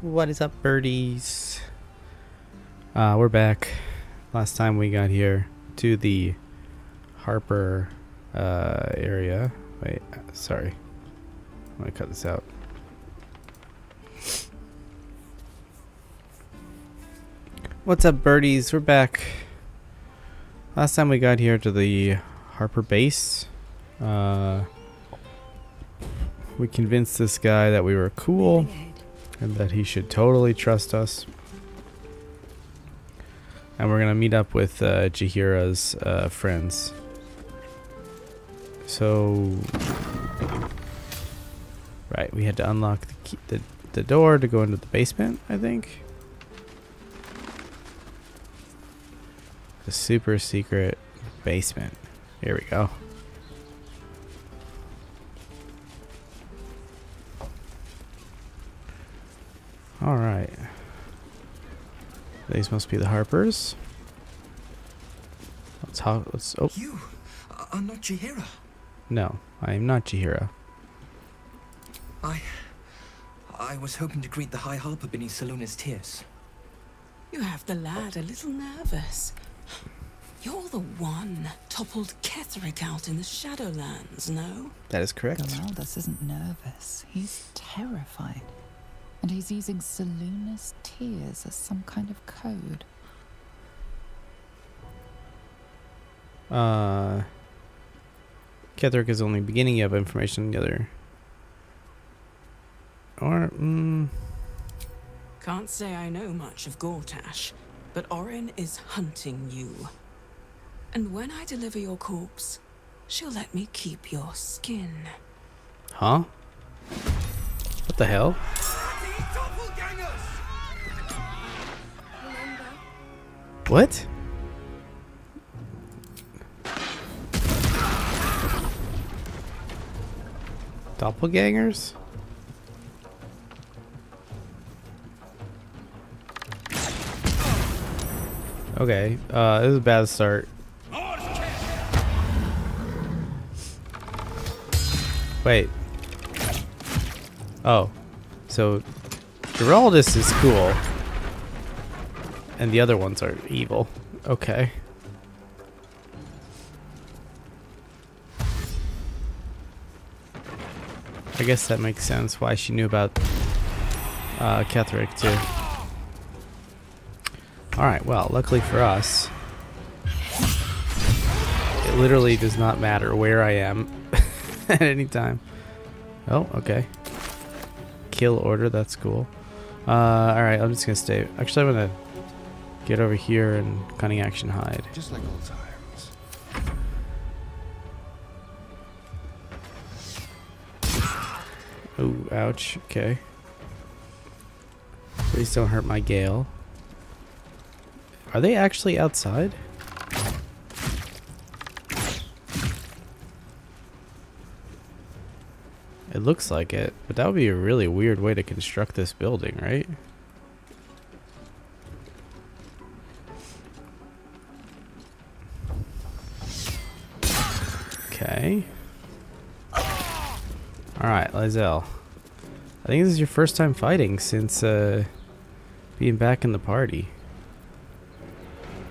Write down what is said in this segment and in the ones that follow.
What is up, birdies? Uh, we're back. Last time we got here to the Harper uh, area. Wait, sorry. I'm gonna cut this out. What's up, birdies? We're back. Last time we got here to the Harper base. Uh, we convinced this guy that we were cool and that he should totally trust us. And we're gonna meet up with uh, Jaheira's uh, friends. So, right, we had to unlock the, key, the the door to go into the basement. I think the super secret basement. Here we go. Alright. These must be the Harpers. Let's how let's oh You are not Jaheira. no, I am not Jaheira. I. I was hoping to greet the High Harper beneath Selûne's tears. You have the lad a little nervous. You're the one toppled Ketheric out in the Shadowlands, no? That is correct. Geraldus isn't nervous. He's terrified. And he's using Selûne's tears as some kind of code. Uh Ketheric is only beginning of information the other. Or mm, Can't say I know much of Gortash, but Orin is hunting you. And when I deliver your corpse, she'll let me keep your skin. huh? What the hell? What? Doppelgangers? Okay, uh, this is a bad start. Wait. Oh. So, Geraldus is cool. And the other ones are evil. Okay. I guess that makes sense why she knew about uh, Ketheric too. Alright, well, luckily for us, it literally does not matter where I am at any time. Oh, okay. Kill order, that's cool. Uh, alright, I'm just gonna stay. Actually, I'm gonna get over here and cunning action hide. Just like old times. Oh, ouch. Okay. Please don't hurt my Gale. Are they actually outside? It looks like it, but that would be a really weird way to construct this building, right? Lae'zel. I think this is your first time fighting since uh, being back in the party.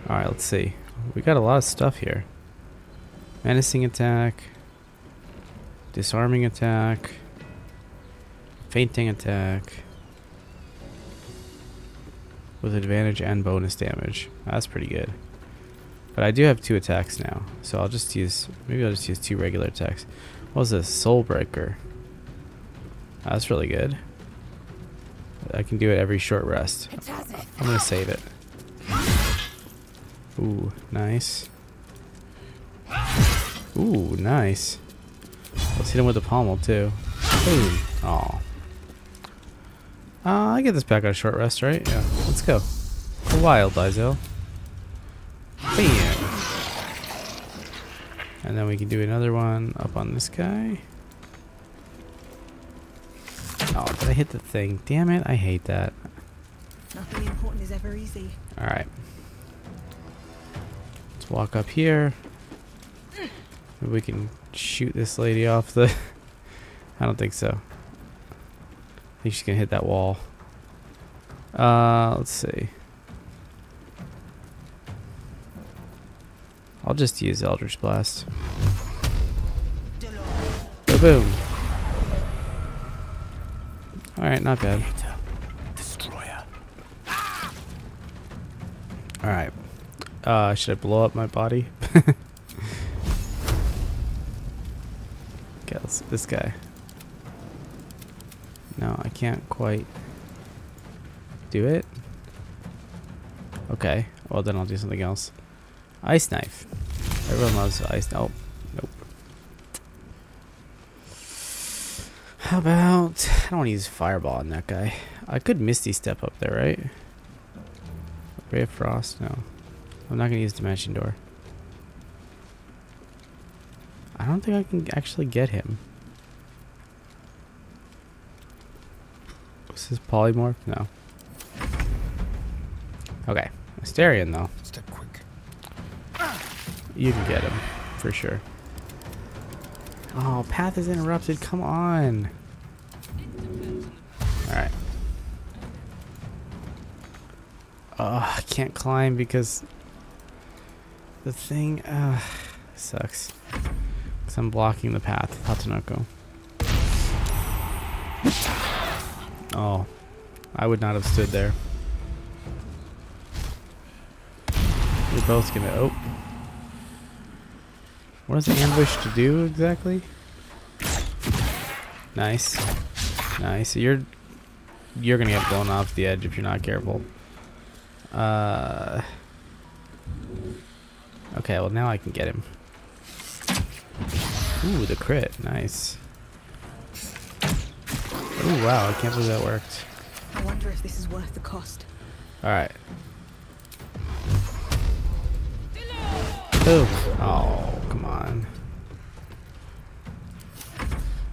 Alright, let's see. We got a lot of stuff here. Menacing attack. Disarming attack. Feinting attack. With advantage and bonus damage. That's pretty good. But I do have two attacks now. So I'll just use... Maybe I'll just use two regular attacks. What was this? Soul Breaker. That's really good. I can do it every short rest. I'm gonna save it. Ooh, nice. Ooh, nice. Let's hit him with the pommel too. Boom. Aw. Uh, I get this back on a short rest, right? Yeah. Let's go. A wild, Lae'zel. Bam. And then we can do another one up on this guy. Hit the thing? Damn it, I hate that. Nothing important is ever easy. Alright. Let's walk up here. Maybe we can shoot this lady off the... I don't think so. I think she's gonna hit that wall. Uh, let's see. I'll just use Eldritch Blast. Boom. Alright, not bad. Destroyer. Alright. Uh, should I blow up my body? okay, let's, this guy. No, I can't quite do it. Okay, well then I'll do something else. Ice knife. Everyone loves ice. Oh, nope. How about I don't want to use fireball on that guy. I could misty step up there, right? Ray of Frost? No. I'm not gonna use Dimension Door. I don't think I can actually get him. Was this polymorph? No. Okay. Astarion though. Step quick. You can get him, for sure. Oh, path is interrupted. Come on. I can't climb because the thing uh, sucks. Because I'm blocking the path, Hatanoko. Oh, I would not have stood there. We're both gonna. Oh. What does ambush to do exactly? Nice. Nice. You're you're gonna get blown off the edge if you're not careful. Uh Okay, well now I can get him. Ooh, the crit. Nice. Ooh, wow, I can't believe that worked. I wonder if this is worth the cost. Alright. Ooh. Oh, come on.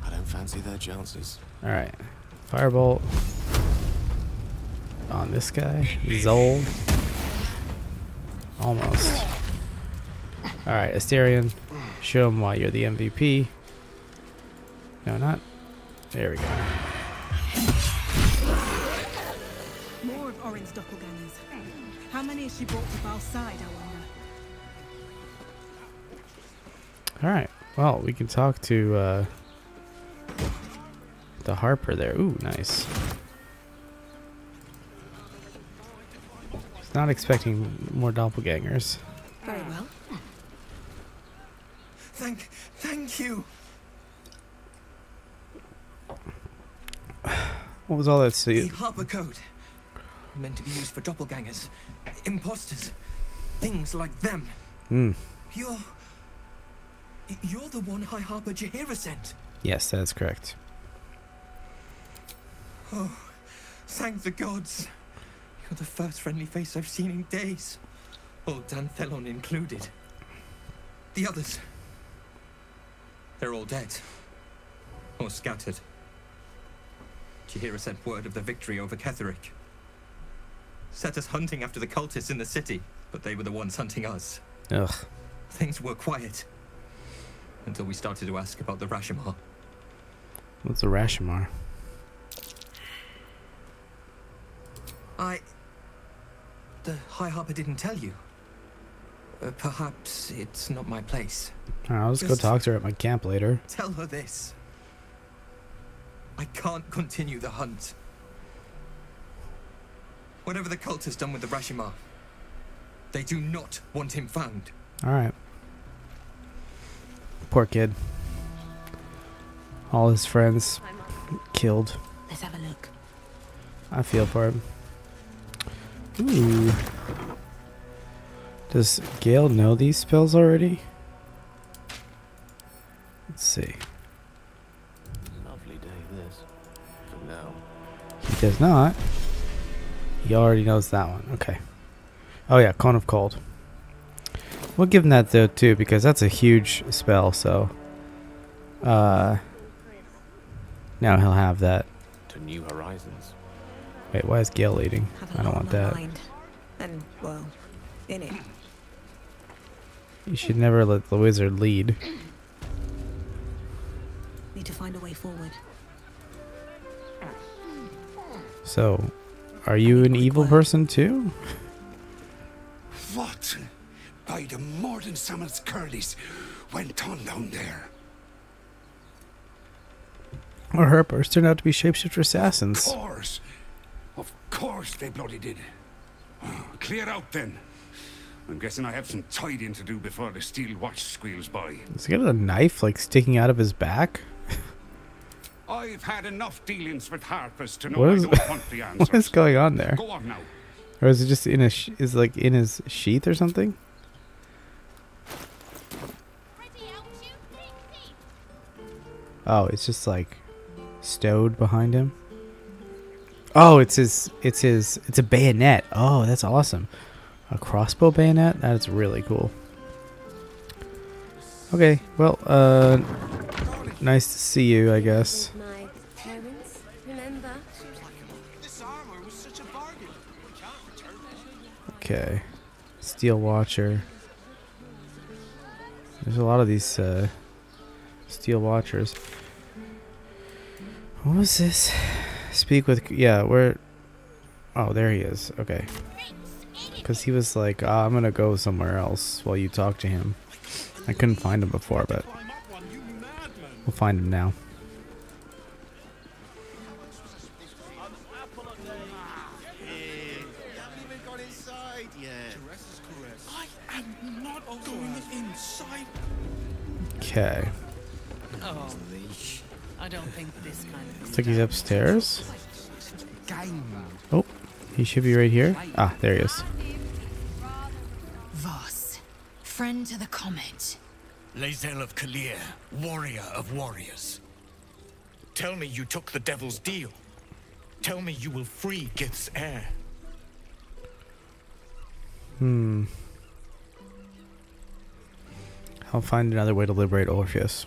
I don't fancy their chances. Alright. Firebolt. On this guy. Zold. Almost. Alright, Astarion. Show him why you're the MVP. No, not. There we go. More of Orin's doppelgangers. How many has she brought to Bhaal's side, I wonder? Alright. Well, we can talk to uh, the Harper there. Ooh, nice. Not expecting more doppelgangers. Very well. Thank, thank you. What was all that? The See? Harper Code. Meant to be used for doppelgangers, imposters, things like them. Hmm. You're. You're the one High Harper Jaheira sent. Yes, that's correct. Oh, thank the gods. You're the first friendly face I've seen in days. Old Dan Thelon included. The others. They're all dead. Or scattered. Jaheira sent word of the victory over Ketheric. Set us hunting after the cultists in the city, but they were the ones hunting us. Ugh. Things were quiet. Until we started to ask about the Rashemaar. What's a Rashemaar? I. The High Harper didn't tell you. Uh, perhaps it's not my place. I'll just go talk to her at my camp later. Tell her this. I can't continue the hunt. Whatever the cult has done with the Rashemaar, they do not want him found. Alright. Poor kid. All his friends killed. Let's have a look. I feel for him. Ooh. Does Gale know these spells already? Let's see. Lovely day this. For now. He does not. He already knows that one. Okay. Oh yeah, Cone of Cold. We'll give him that though too because that's a huge spell. So, uh, now he'll have that. To new horizons. Wait, why is Gale leading? I don't want that. Mind. And, well, in it. You should never let the wizard lead. Need to find a way forward. So, are you an evil person too? What? By the Morden Summons Curlies went on down there. Or Harpers turned out to be shapeshifter assassins. Of course. Of course they bloody did. Ah, Clear out then. I'm guessing I have some tidying to do before the steel watch squeals by. Has he got a knife like sticking out of his back? I've had enough dealings with Harpers to know What I don't want the answers. What is going on there? Go on now. Or is it just in a sh- is like in his sheath or something? Oh, it's just like stowed behind him. Oh, it's his it's his it's a bayonet. Oh, that's awesome. A crossbow bayonet? That is really cool. Okay, well, uh nice to see you, I guess. My parents, remember? Okay. Steel Watcher. There's a lot of these uh, Steel Watchers. What was this? Speak with. Yeah, where. Oh, there he is. Okay. Because he was like, "Ah, I'm going to go somewhere else while you talk to him. I couldn't find him before, but we'll find him now. Okay. Oh, I don't think this kind of Looks like he's upstairs. Oh, he should be right here. Ah, there he is. Voss, friend to the comet. Lae'zel of K'liir, warrior of warriors. Tell me you took the devil's deal. Tell me you will free Gith's heir. Hmm. I'll find another way to liberate Orpheus.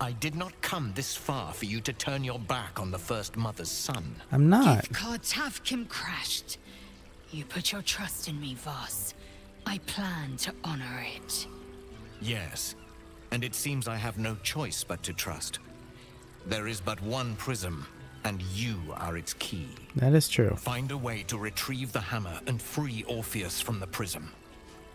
I did not come this far for you to turn your back on the first mother's son. I'm not. Githkar Tavkim crashed. You put your trust in me, Voss. I plan to honor it. Yes, and it seems I have no choice but to trust. There is but one prism, and you are its key. That is true. Find a way to retrieve the hammer and free Orpheus from the prism.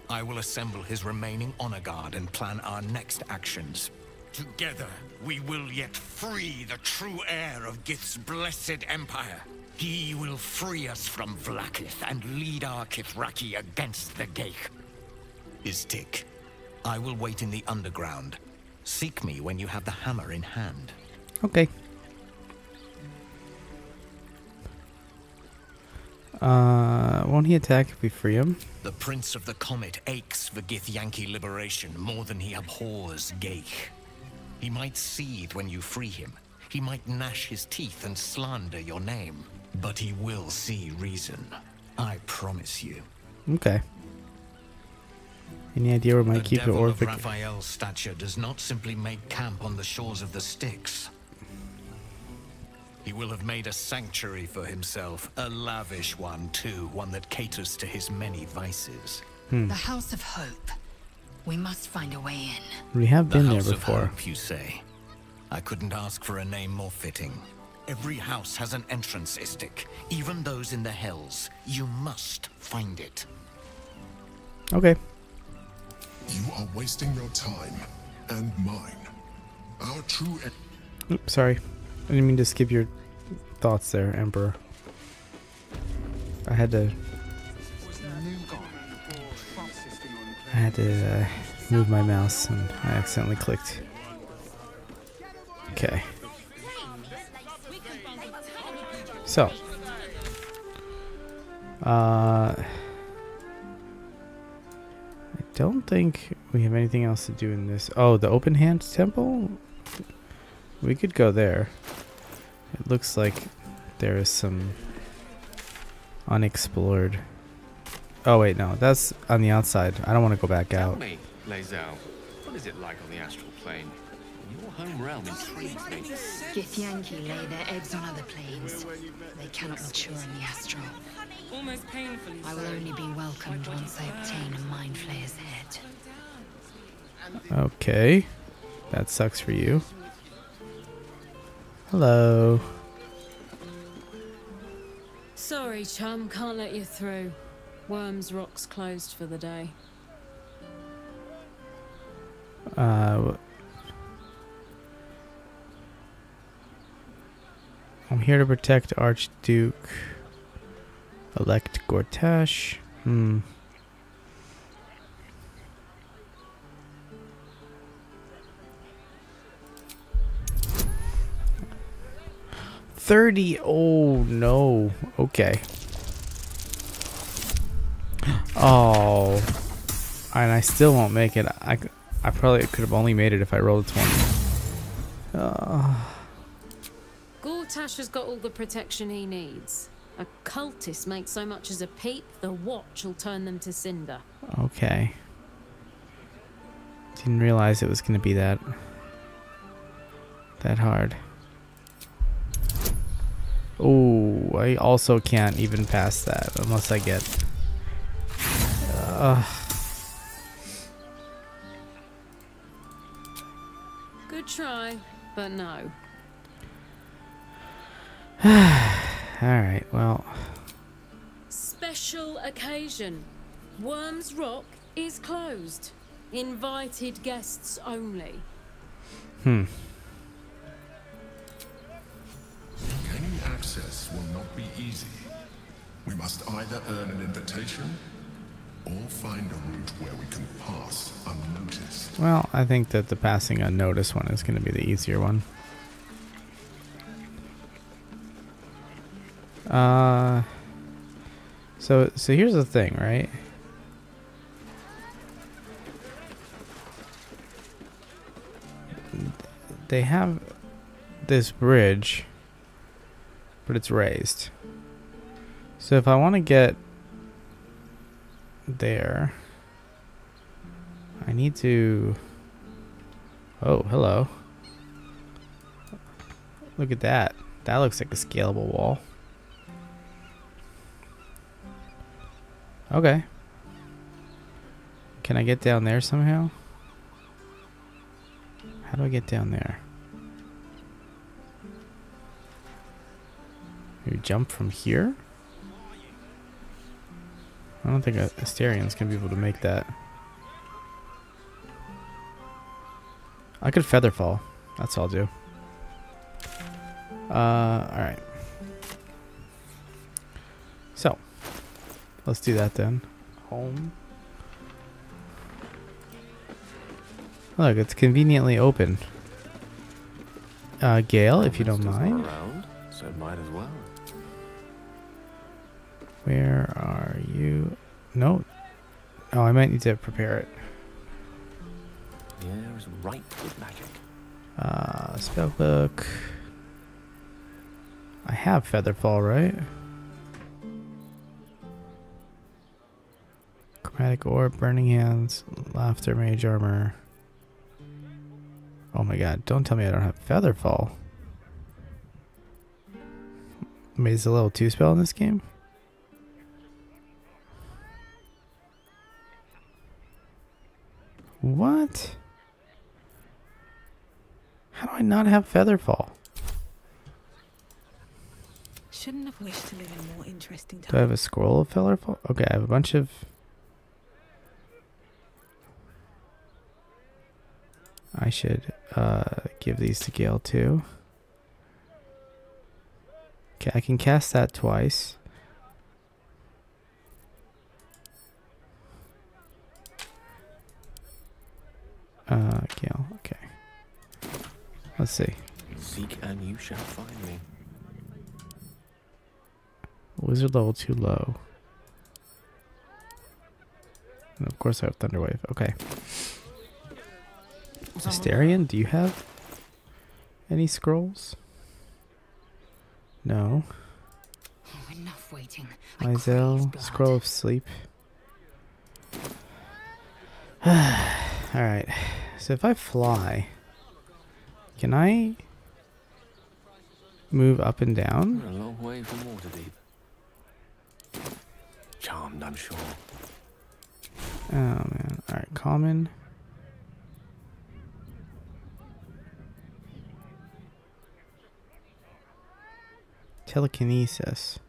I will assemble his remaining honor guard and plan our next actions. Together, we will yet free the true heir of Gith's blessed empire. He will free us from Vlaakith and lead our Kithraki against the Ghaik. Istik, I will wait in the underground. Seek me when you have the hammer in hand. Okay. Uh, won't he attack if we free him? The Prince of the Comet aches for Gith Githyanki liberation more than he abhors Ghaik. He might seethe when you free him. He might gnash his teeth and slander your name. But he will see reason. I promise you. Okay. Any idea where my might the keep the devil of Raphael's stature does not simply make camp on the shores of the Styx. He will have made a sanctuary for himself, a lavish one too, one that caters to his many vices. Hmm. The House of Hope. We must find a way in. We have The been there House of before. Hope, you say? I couldn't ask for a name more fitting. Every house has an entrance, Istik. Even those in the Hells. You must find it. Okay. You are wasting your time and mine. Our true Oops, sorry. I didn't mean to skip your thoughts there, Emperor. I had to. I had to uh, move my mouse and I accidentally clicked. Okay. So. Uh. I don't think we have anything else to do in this. Oh, the open hand temple? We could go there. It looks like there is some unexplored. Oh wait, no, that's on the outside. I don't want to go back Tell out. me, Lae'zel, what is it like on the astral plane? Your home realm intrigues me. Githyanki lay their eggs on other planes. They cannot mature in the astral. Almost painfully I will only be welcomed once I obtain a Mind Flayer's head. Okay. That sucks for you. Hello. Sorry, chum, can't let you through. Wyrm's Rock's closed for the day. Uh, I'm here to protect Archduke elect Gortash. Hmm. Thirty. Oh no. Okay. Oh, and I still won't make it. I, I probably could have only made it if I rolled a 20. Uh, Gortash has got all the protection he needs. A cultist makes so much as a peep, the watch will turn them to cinder. okay. Didn't realize it was going to be that that hard. Oh, I also can't even pass that unless I get. Uh, Good try, but no. Alright, well. Special occasion. Wyrm's Rock is closed. Invited guests only. Hmm. Gaining access will not be easy. We must either earn an invitation or find a route where we can pass unnoticed. Well, I think that the passing unnoticed one is going to be the easier one. Uh, so so here's the thing, right? They have this bridge, but it's raised. So if I want to get there, I need to. Oh, hello. Look at that. That looks like a scalable wall. Okay. Can I get down there somehow? How do I get down there? Maybe jump from here? I don't think a Astarion's gonna be able to make that. I could feather fall. That's all I'll do. Uh, alright. So, let's do that then. Home. Look, it's conveniently open. Uh, Gale, if you don't mind. Around, so might as well. Where are you? No. Oh, I might need to prepare it. The air is ripe with magic. Uh, spellbook. I have Featherfall, right? Chromatic Orb, Burning Hands, Laughter, Mage Armor. Oh my god, don't tell me I don't have Featherfall. Wait, is a level 2 spell in this game? What? How do I not have Featherfall? Shouldn't have wished to live in more interesting times. Do I have a scroll of Featherfall? Okay, I have a bunch of... I should uh, give these to Gale too. Okay, I can cast that twice. Uh, Gale, okay. Let's see. Seek and you shall find me. Wizard level too low. And of course I have Thunderwave. Okay. Astarion, do you have any scrolls? No. Oh, enough waiting. Mizell, Scroll of Sleep. Alright. So if I fly, can I move up and down? A long way from Waterdeep. Charmed, I'm sure. Oh man. Alright, common. Telekinesis.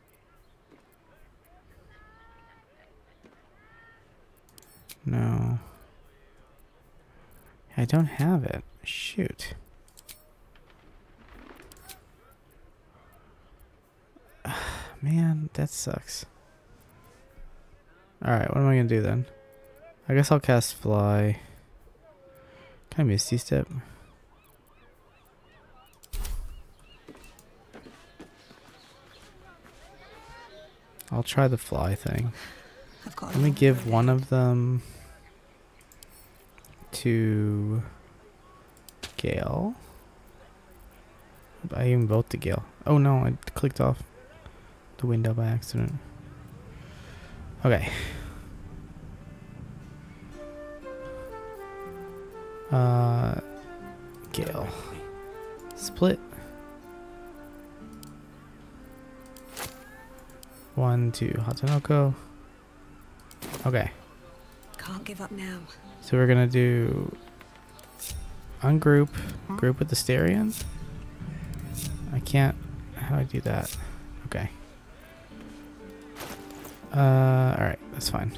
No. I don't have it. Shoot. Man, that sucks. Alright, what am I gonna do then? I guess I'll cast Fly. Can I Misty Step? I'll try the fly thing. Let me give one of them to Gale. I even both to Gale. Oh no, I clicked off the window by accident. Okay. Uh, Gale. Split. One, two, Hatanoko. Okay. Can't give up now. So we're gonna do ungroup, group with the Starion. I can't. How do I do that? Okay. Uh, all right, that's fine.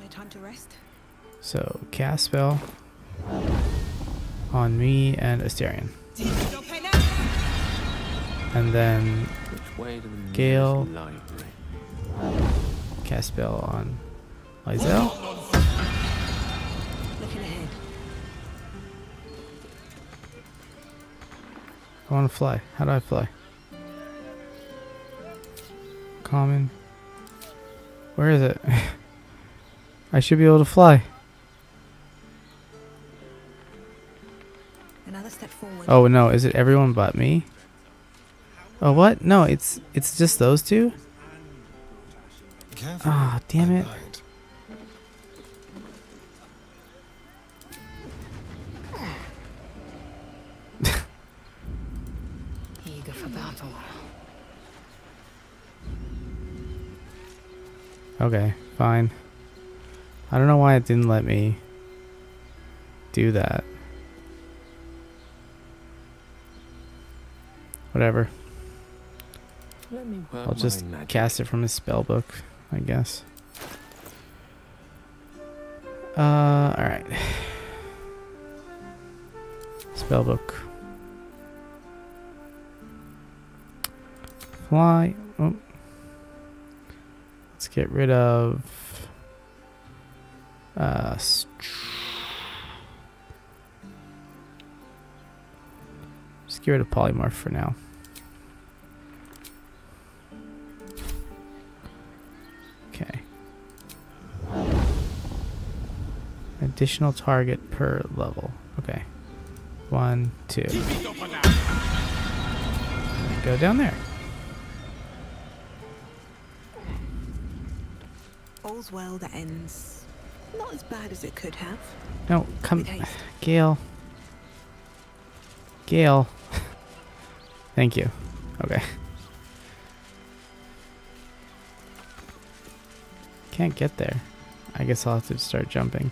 No time to rest. So cast spell on me and Astarion, and then Gale cast spell on Lae'zel. I want to fly. How do I fly? Common. Where is it? I should be able to fly. Another step forward. Oh no, is it everyone but me? Oh what? No, it's it's just those two? Ah, damn it. Eager for battle. Okay, fine. I don't know why it didn't let me do that. Whatever. Let me I'll just cast it from his spell book, I guess. Uh, alright. Spell book. Fly. Oh. Get rid of. Uh, just get rid of polymorph for now. Okay. Additional target per level. Okay. One, two. Go down there. All's well that ends. Not as bad as it could have. No, come. Gale. Gale. Thank you. Okay. Can't get there. I guess I'll have to start jumping.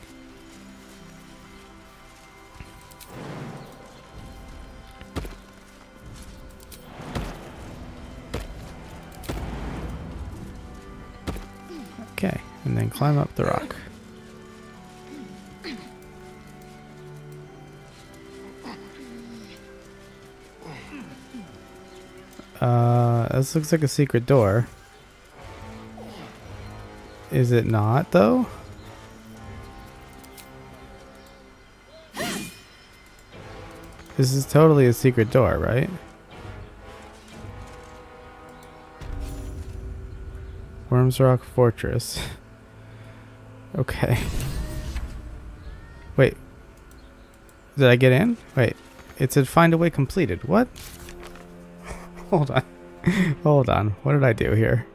Up the rock. Uh, this looks like a secret door. Is it not, though? This is totally a secret door, right? Wyrm's Rock Fortress. okay. Wait. Did I get in? Wait. It said find a way completed. What? Hold on. Hold on. What did I do here?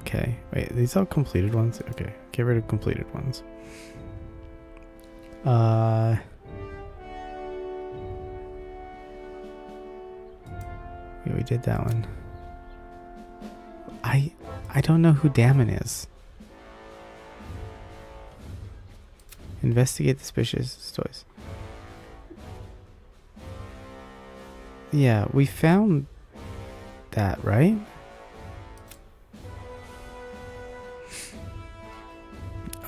Okay. Wait, these all completed ones? Okay. Get rid of completed ones. Uh Yeah, we did that one. I I don't know who Dammon is. Investigate the suspicious toys. Yeah, we found that, right?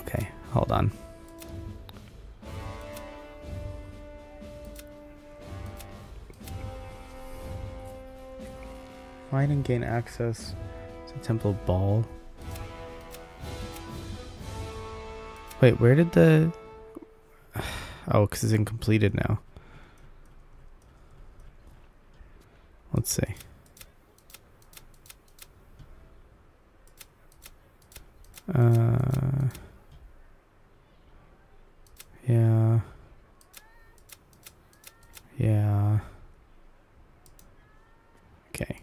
Okay, hold on. And gain access to Temple Bhaal. Wait, where did the... Oh, because it's incompleted now. Let's see. Uh, yeah. Yeah. Okay.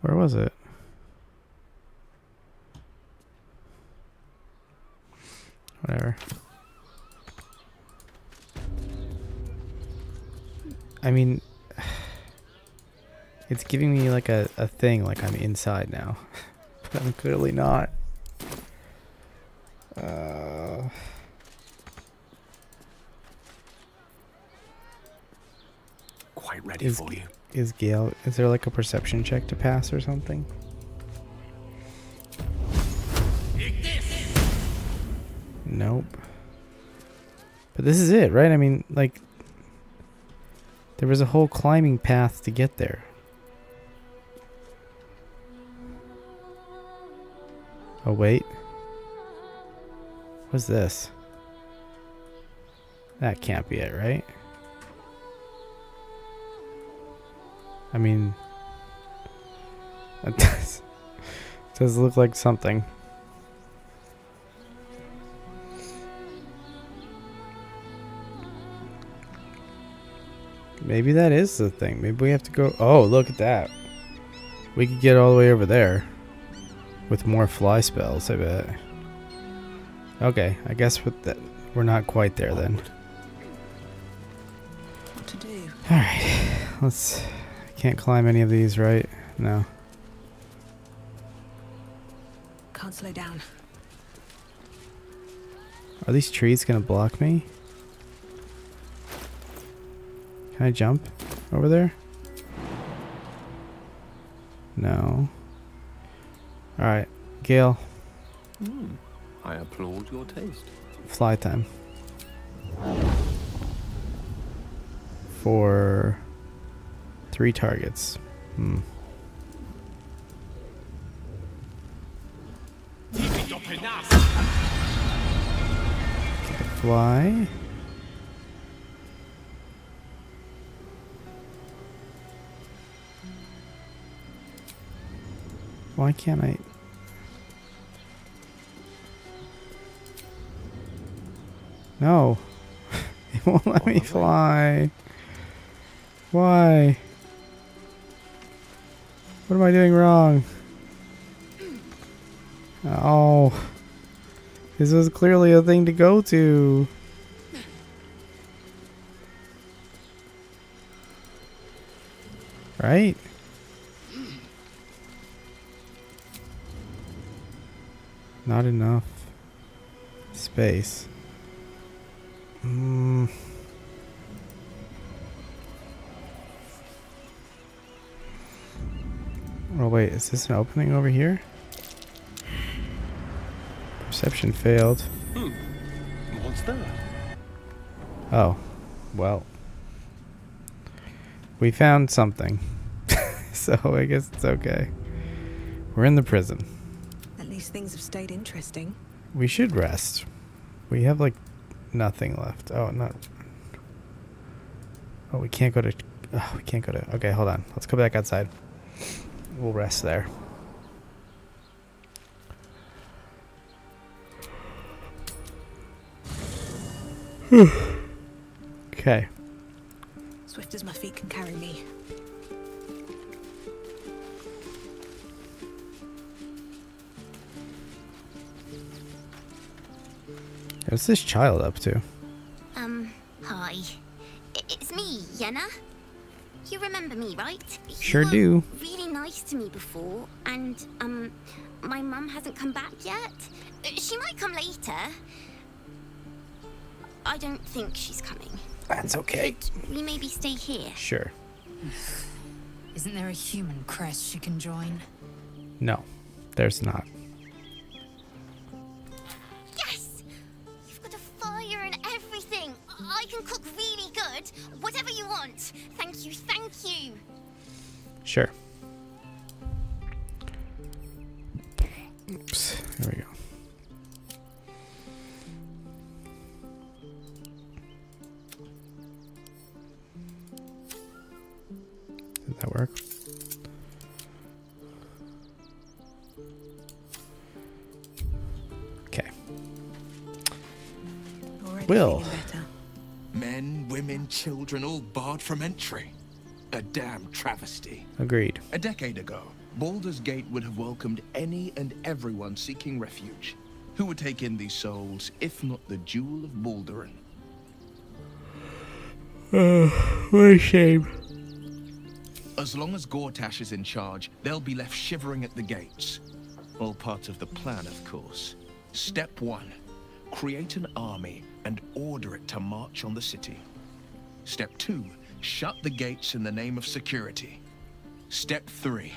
Where was it? Whatever. I mean, it's giving me like a, a thing like I'm inside now. but I'm clearly not. Uh, Quite ready is, for you. Is Gale, is there like a perception check to pass or something? Nope. But this is it, right? I mean, like, there was a whole climbing path to get there. Oh, wait. What's this? That can't be it, right? I mean, it does, does look like something. Maybe that is the thing. Maybe we have to go. Oh, look at that. We could get all the way over there with more fly spells, I bet. Okay, I guess with that, we're not quite there then. What to do? All right, let's. Can't climb any of these, right? No. Can't slow down. Are these trees gonna block me? Can I jump over there? No. Alright, Gale. Hmm. I applaud your taste. fly time. For three targets. Hmm. Okay, fly. Why can't I? No. it won't let me fly. Why? What am I doing wrong? Oh. This was clearly a thing to go to. Right? Not enough space. Mm. Oh wait, is this an opening over here? Perception failed. Hmm. What's that? Oh, well. We found something. so I guess it's okay. We're in the prison. At least things have stayed interesting. We should rest. We have like nothing left. Oh, not. Oh, we can't go to. Oh, we can't go to. Okay, hold on. Let's go back outside. We'll rest there. okay. Swift as my feet can carry me. What's this child up to? Um, hi. It's me, Yenna. You remember me, right? Sure were do. Really nice to me before, and um, my mum hasn't come back yet. She might come later. I don't think she's coming. That's okay. Could we maybe stay here? Sure. Isn't there a human crest she can join? No, there's not. Yes! You've got a fire and everything. I can cook really good. Whatever you want. Thank you, thank you. Sure. From entry. A damn travesty. Agreed. A decade ago, Baldur's Gate would have welcomed any and everyone seeking refuge. Who would take in these souls, if not the Jewel of Balduran? what a shame. As long as Gortash is in charge, they'll be left shivering at the gates. All part of the plan, of course. Step one, create an army and order it to march on the city. Step two, shut the gates in the name of security. Step three,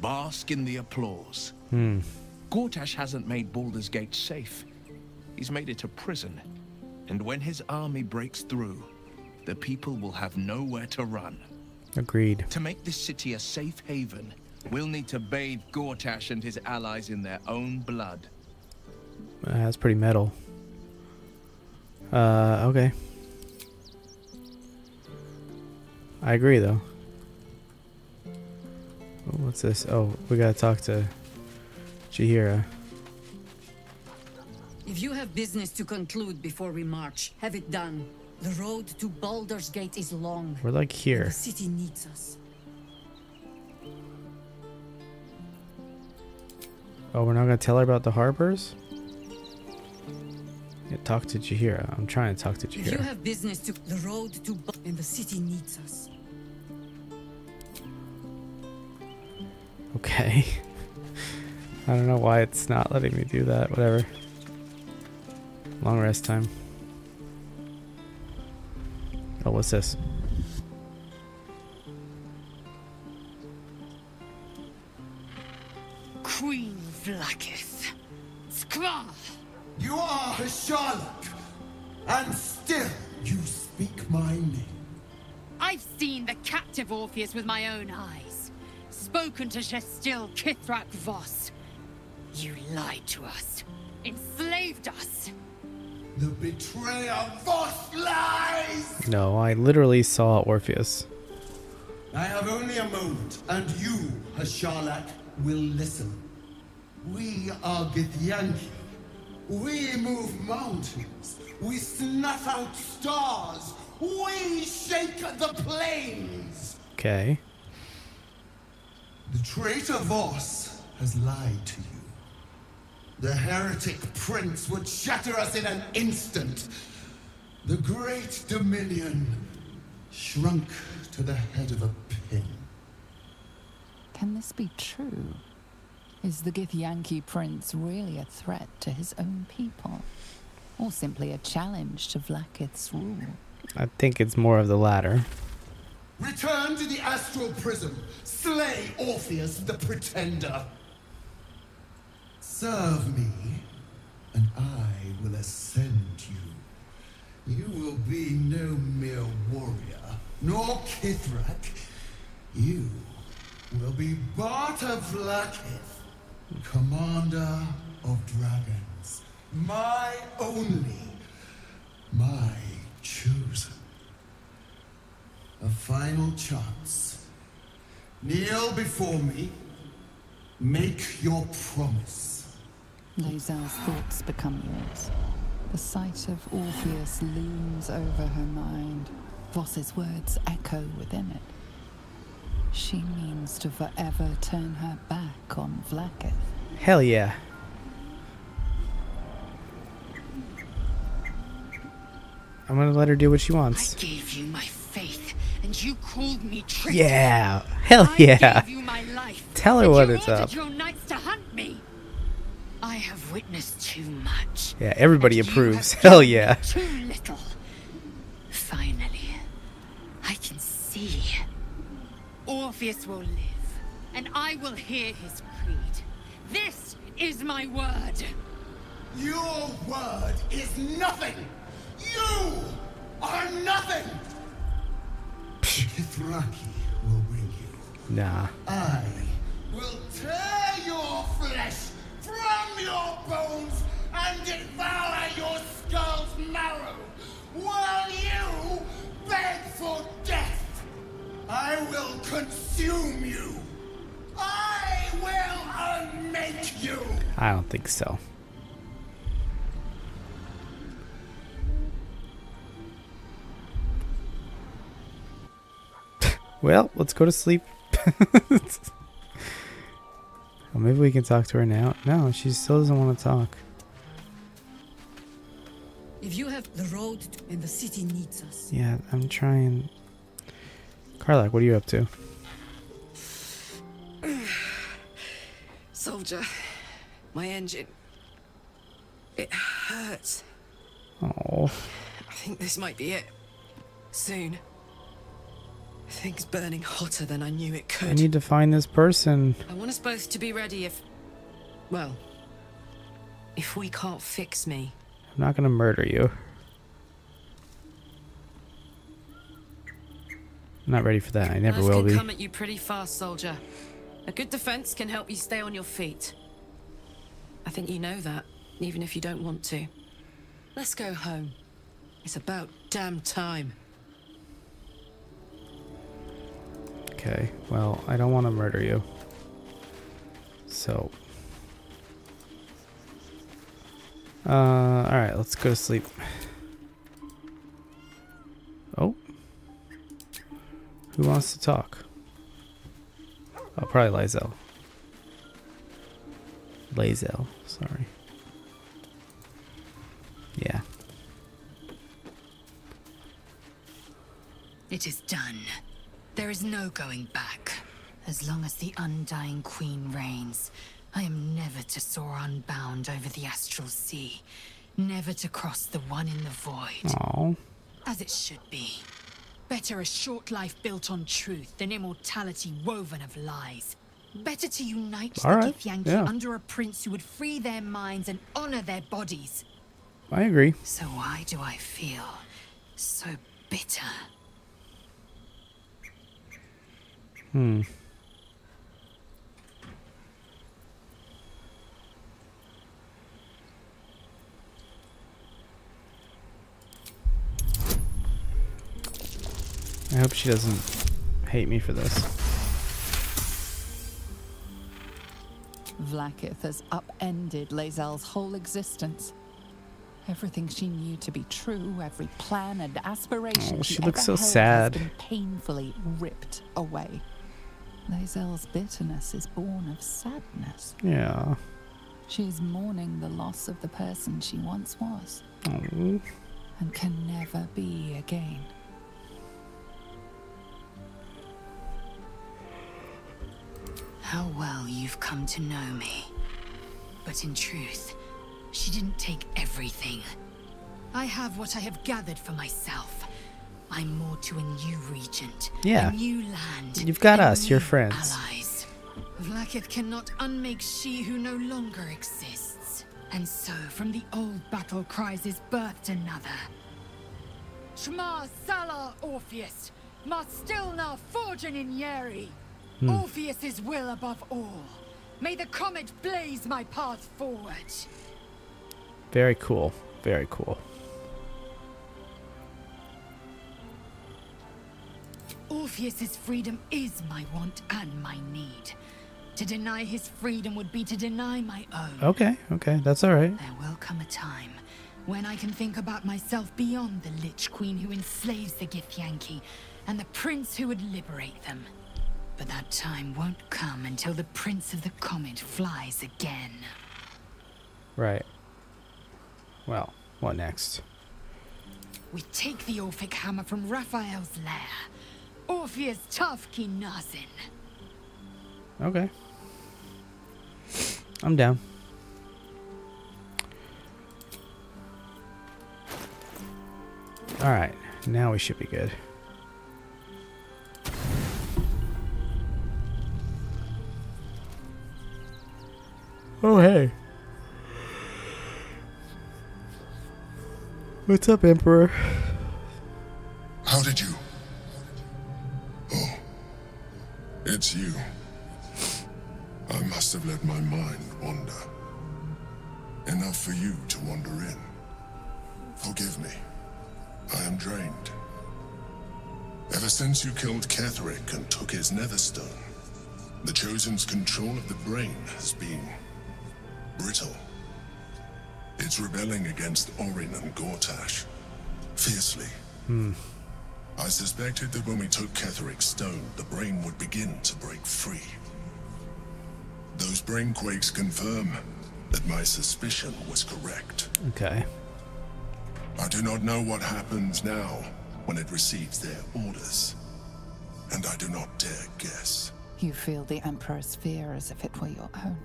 bask in the applause. Hmm. Gortash hasn't made Baldur's Gate safe. He's made it a prison. And when his army breaks through, the people will have nowhere to run. Agreed. To make this city a safe haven, we'll need to bathe Gortash and his allies in their own blood. Uh, that's pretty metal. Uh, okay. I agree, though. Oh, what's this? Oh, we gotta talk to Jaheira. If you have business to conclude before we march, have it done. The road to Baldur's Gate is long. We're like here. The city needs us. Oh, we're not gonna tell her about the Harpers? Yeah, talk to Jaheira. I'm trying to talk to If you have business to the road to and the city needs us. Okay. I don't know why it's not letting me do that. Whatever. Long rest time. Oh, what's this? Queen Vlaakith. Skra! You are a Charlotte, and still you speak my name. I've seen the captive Orpheus with my own eyes. Spoken to Gestil Kith'rak Voss. You lied to us. Enslaved us. The betrayer Voss lies! No, I literally saw Orpheus. I have only a moment, and you, Hashalak, will listen. We are Githyanki. We move mountains. We snuff out stars. We shake the plains. Okay. The traitor Voss has lied to you. The heretic prince would shatter us in an instant. The great dominion shrunk to the head of a pin. Can this be true? Is the Githyanki prince really a threat to his own people? Or simply a challenge to Vlaakith's rule? I think it's more of the latter. Return to the astral prism. Slay Orpheus the pretender. Serve me, and I will ascend you. You will be no mere warrior, nor Kithrak. You will be Barta Vlaakith, commander of dragons. My only, my chosen. A final chance. Kneel before me. Make your promise. Lae'zel's thoughts become yours. The sight of Orpheus looms over her mind. Voss's words echo within it. She means to forever turn her back on Vlaakith. Hell yeah. I'm gonna let her do what she wants. Gave you my faith, and you called me traitor. Yeah. Hell I yeah. gave you my life, Tell her what you it's ordered up. your knights to hunt me. I have witnessed too much. Yeah, everybody approves. Hell yeah. Too little. Finally, I can see. Orpheus will live, and I will hear his creed. This is my word. Your word is nothing! You are nothing! Kithraki will bring you. Nah. I will tear your flesh from your bones and devour your skull's marrow while you beg for death. I will consume you. I will unmake you. I don't think so. Well, let's go to sleep. well, maybe we can talk to her now. No, she still doesn't want to talk. If you have the road and the city needs us. Yeah, I'm trying. Karlach, what are you up to? Soldier, my engine. It hurts. Oh. I think this might be it. Soon. Things burning hotter than I knew it could. I need to find this person. I want us both to be ready if. Well. If we can't fix me. I'm not gonna murder you. I'm not ready for that. I never Life will can be. come at you pretty fast, soldier. A good defense can help you stay on your feet. I think you know that, even if you don't want to. Let's go home. It's about damn time. Okay, well, I don't want to murder you. So. Uh, alright, let's go to sleep. Oh. Who wants to talk? Oh, probably Lae'zel. Lae'zel, sorry. Yeah. It is done. There is no going back. As long as the Undying Queen reigns, I am never to soar unbound over the astral sea. Never to cross the one in the void. Oh. As it should be. Better a short life built on truth than immortality woven of lies. Better to unite All the right, Githyanki yeah. under a prince who would free their minds and honor their bodies. I agree. So why do I feel so bitter? Hmm. I hope she doesn't hate me for this. Vlaakith has upended Lae'zel's whole existence. Everything she knew to be true, every plan and aspiration Oh, she, she looks ever so held sad. has been painfully ripped away. Lae'zel's bitterness is born of sadness. Yeah. She is mourning the loss of the person she once was Oh. and can never be again. How well you've come to know me. But in truth, she didn't take everything. I have what I have gathered for myself. I'm more to a new regent, Yeah. a new land. You've got us, your friends. Allies. Vlaakith cannot unmake she who no longer exists. And so, from the old battle cries is birthed another. Shma Salar Orpheus, Mastilna Forgin in Yeri. Hmm. Orpheus's will above all. May the comet blaze my path forward. Very cool. Very cool. Orpheus's freedom is my want and my need. To deny his freedom would be to deny my own. Okay, okay, that's alright. There will come a time when I can think about myself beyond the Lich Queen who enslaves the Githyanki and the prince who would liberate them. But that time won't come until the Prince of the Comet flies again. Right. Well, what next? We take the Orphic hammer from Raphael's lair. Orpheus Tafki Nazin. Okay. I'm down. Alright, now we should be good. Oh, hey. What's up, Emperor? Have let my mind wander. Enough for you to wander in. Forgive me. I am drained. Ever since you killed Ketheric and took his Netherstone, the Chosen's control of the brain has been brittle. It's rebelling against Orin and Gortash. Fiercely. Hmm. I suspected that when we took Ketheric's stone, the brain would begin to break free. Those brain quakes confirm that my suspicion was correct. Okay. I do not know what happens now when it receives their orders. And I do not dare guess. You feel the Emperor's fear as if it were your own.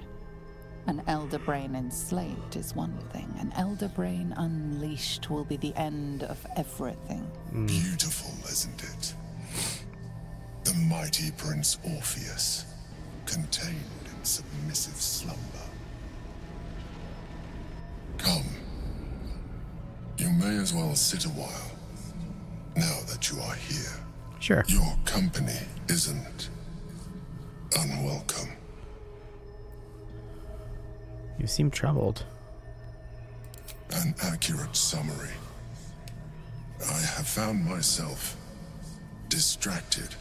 An Elder Brain enslaved is one thing. An Elder Brain unleashed will be the end of everything. Hmm. Beautiful, isn't it? The mighty Prince Orpheus, contained in submissive slumber. Come. You may as well sit a while, now that you are here. Sure. Your company isn't unwelcome. You seem troubled. An accurate summary. I have found myself distracted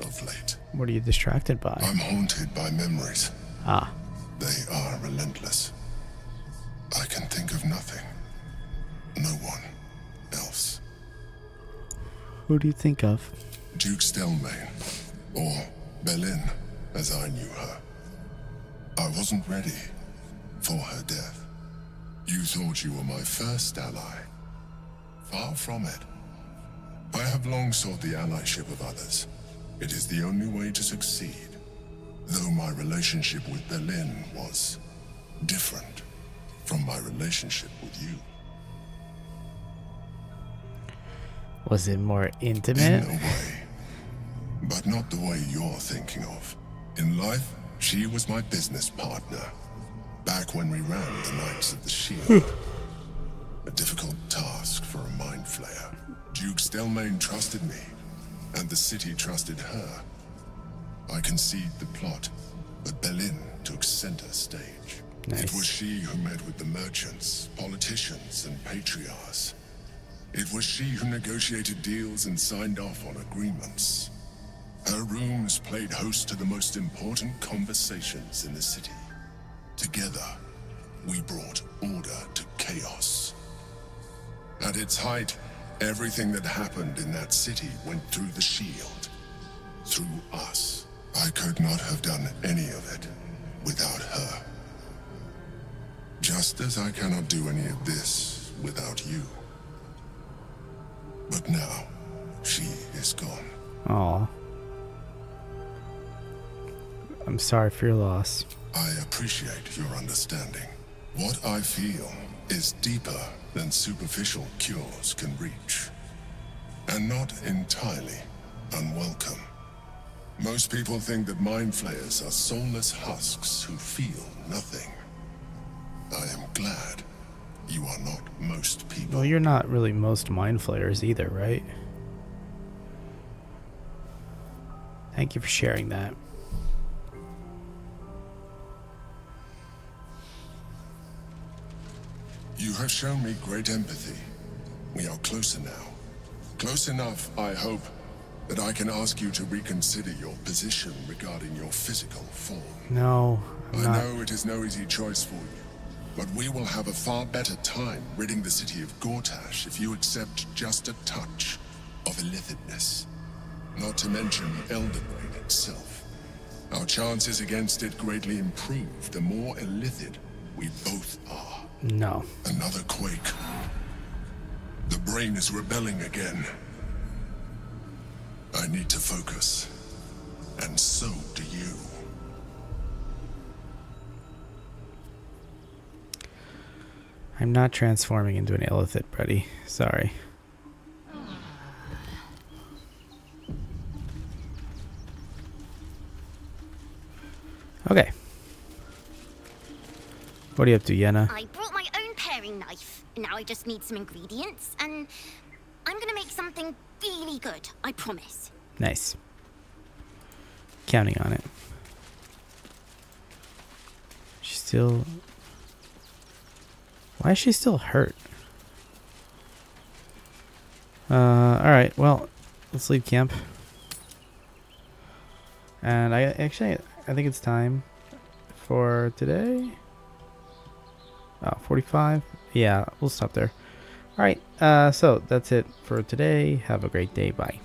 of late. What are you distracted by? I'm haunted by memories. Ah. They are relentless. I can think of nothing. No one else. Who do you think of? Duke Stelmane, or Belynne, as I knew her. I wasn't ready for her death. You thought you were my first ally. Far from it. I have long sought the allyship of others. It is the only way to succeed. Though my relationship with Belynne was different from my relationship with you. Was it more intimate? In a way. But not the way you're thinking of. In life, she was my business partner. Back when we ran the Knights of the Shield. Hmm. a difficult task for a mind flayer. Duke Stelmane trusted me, and the city trusted her. I conceived the plot, but Belynne took center stage. Nice. It was she who met with the merchants, politicians, and patriarchs. It was she who negotiated deals and signed off on agreements. Her rooms played host to the most important conversations in the city. Together, we brought order to chaos. At its height, everything that happened in that city went through the shield. Through us. I could not have done any of it without her. Just as I cannot do any of this without you. But now, she is gone. Aw. I'm sorry for your loss. I appreciate your understanding. What I feel is deeper than superficial cures can reach. And not entirely unwelcome. Most people think that mind flayers are soulless husks who feel nothing. I am glad you are not most people. Well, you're not really most mind flayers either, right? Thank you for sharing that. You have shown me great empathy. We are closer now. Close enough, I hope, that I can ask you to reconsider your position regarding your physical form. No, I'm I not. know it is no easy choice for you, but we will have a far better time ridding the city of Gortash if you accept just a touch of illithidness. Not to mention the Elder Brain itself. Our chances against it greatly improve the more illithid we both are. No. Another quake. The brain is rebelling again. I need to focus. And so do you. I'm not transforming into an illithid, buddy. Sorry. Okay. What are you up to, Yenna? I brought my own paring knife. Now I just need some ingredients, and I'm gonna make something really good. I promise. Nice. Counting on it. She's still. Why is she still hurt? Uh, alright, well, let's leave camp. And I actually, I think it's time for today. Oh, 45? Yeah, we'll stop there. Alright, uh, so that's it for today. Have a great day. Bye.